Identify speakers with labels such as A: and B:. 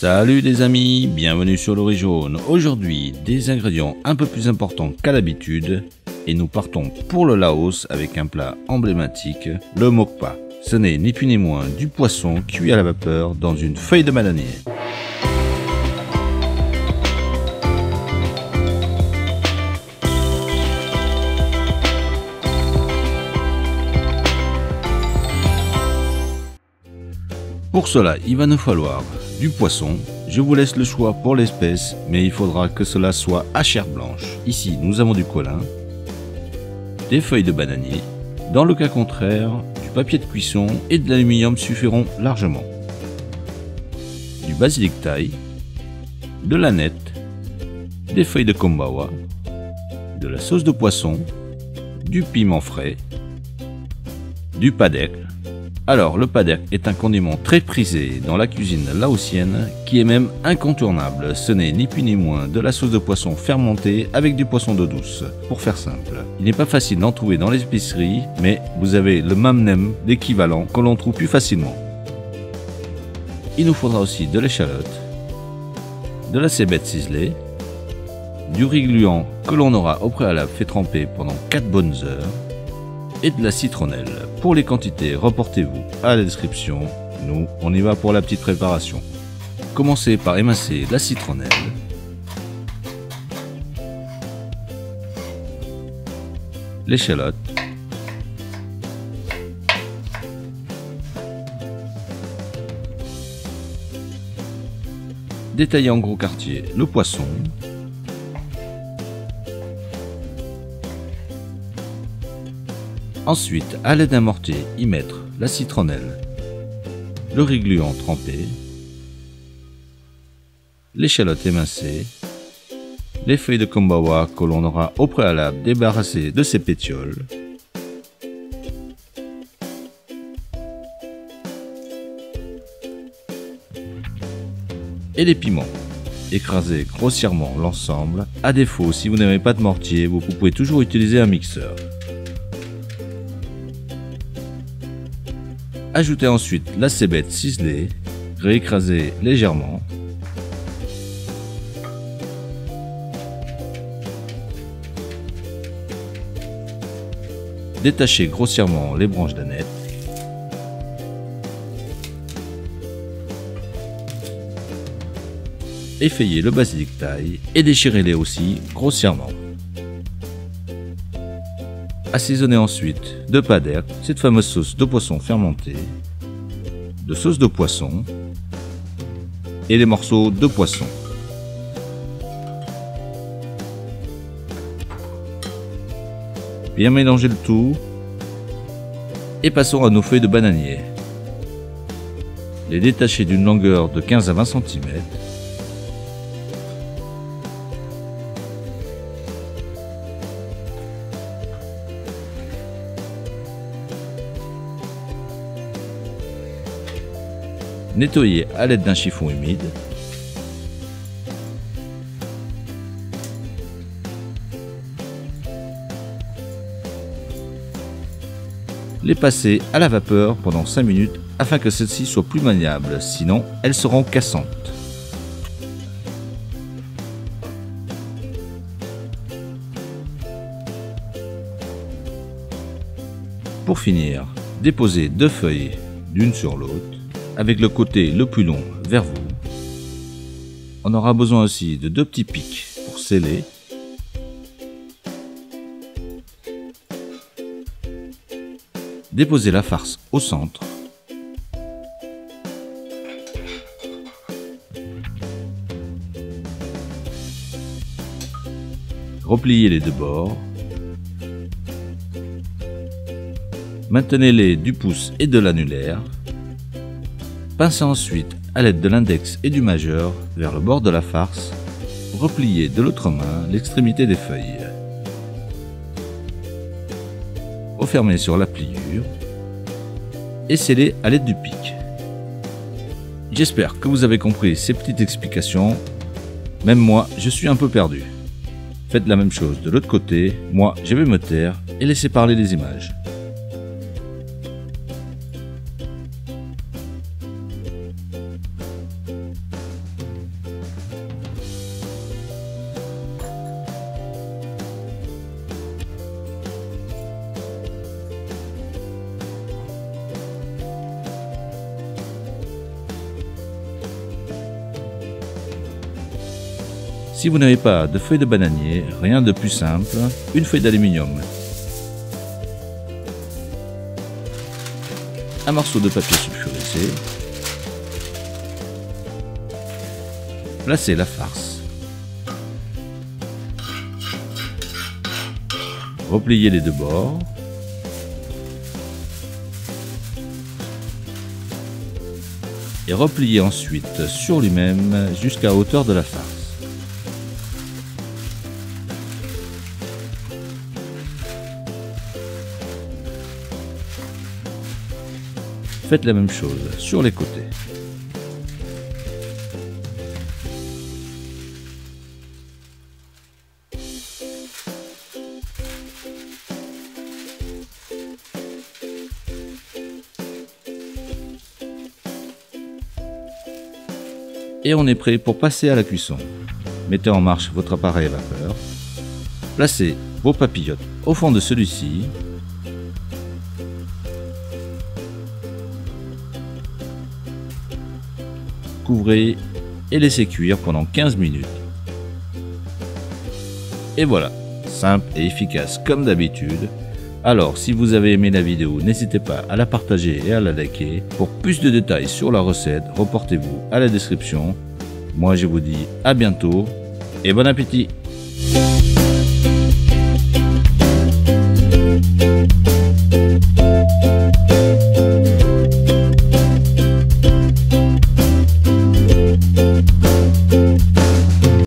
A: Salut les amis, bienvenue sur riz jaune. Aujourd'hui, des ingrédients un peu plus importants qu'à l'habitude et nous partons pour le Laos avec un plat emblématique, le mokpa. Ce n'est ni plus ni moins du poisson cuit à la vapeur dans une feuille de bananier. Pour cela, il va nous falloir du poisson. Je vous laisse le choix pour l'espèce, mais il faudra que cela soit à chair blanche. Ici, nous avons du colin, des feuilles de bananier. Dans le cas contraire, du papier de cuisson et de l'aluminium suffiront largement. Du basilic thaï, de la nette, des feuilles de kombawa, de la sauce de poisson, du piment frais, du padek, alors, le padek est un condiment très prisé dans la cuisine laotienne qui est même incontournable. Ce n'est ni plus ni moins de la sauce de poisson fermentée avec du poisson d'eau douce, pour faire simple. Il n'est pas facile d'en trouver dans les épiceries, mais vous avez le mamnem d'équivalent que l'on trouve plus facilement. Il nous faudra aussi de l'échalote, de la cébette ciselée, du riz gluant que l'on aura au préalable fait tremper pendant 4 bonnes heures, et de la citronnelle. Pour les quantités, reportez-vous à la description. Nous, on y va pour la petite préparation. Commencez par émincer la citronnelle. L'échalote. Détaillez en gros quartier le poisson, Ensuite, à l'aide d'un mortier, y mettre la citronnelle, le riz gluant trempé, l'échalote émincée, les feuilles de kombawa que l'on aura au préalable débarrassées de ses pétioles, et les piments. Écrasez grossièrement l'ensemble. À défaut, si vous n'avez pas de mortier, vous pouvez toujours utiliser un mixeur. Ajoutez ensuite la cébette ciselée, réécrasez légèrement. Détachez grossièrement les branches d'aneth. Effeuillez le basilic taille et déchirez-les aussi grossièrement. Assaisonnez ensuite de padek, cette fameuse sauce de poisson fermentée, de sauce de poisson et les morceaux de poisson. Bien mélanger le tout et passons à nos feuilles de bananier. Les détacher d'une longueur de 15 à 20 cm Nettoyer à l'aide d'un chiffon humide. Les passer à la vapeur pendant 5 minutes afin que celles-ci soient plus maniables, sinon elles seront cassantes. Pour finir, déposez deux feuilles l'une sur l'autre avec le côté le plus long vers vous. On aura besoin aussi de deux petits pics pour sceller. Déposez la farce au centre. Repliez les deux bords. Maintenez-les du pouce et de l'annulaire. Pincez ensuite à l'aide de l'index et du majeur vers le bord de la farce. Repliez de l'autre main l'extrémité des feuilles. Refermez sur la pliure et scellez à l'aide du pic. J'espère que vous avez compris ces petites explications. Même moi, je suis un peu perdu. Faites la même chose de l'autre côté. Moi, je vais me taire et laisser parler les images. Si vous n'avez pas de feuille de bananier, rien de plus simple, une feuille d'aluminium. Un morceau de papier sulfurisé. Placez la farce. Repliez les deux bords. Et repliez ensuite sur lui-même jusqu'à hauteur de la farce. Faites la même chose sur les côtés. Et on est prêt pour passer à la cuisson. Mettez en marche votre appareil à vapeur. Placez vos papillotes au fond de celui-ci et laissez cuire pendant 15 minutes. Et voilà, simple et efficace comme d'habitude. Alors, si vous avez aimé la vidéo, n'hésitez pas à la partager et à la liker. Pour plus de détails sur la recette, reportez-vous à la description. Moi, je vous dis à bientôt et bon appétit